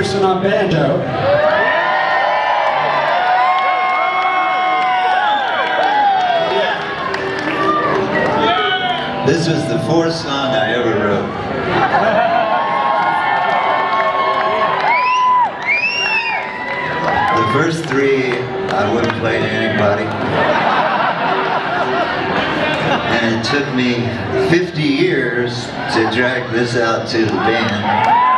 Pedersen on banjo. This was the fourth song I ever wrote. The first three I wouldn't play to anybody. And it took me 50 years to drag this out to the band.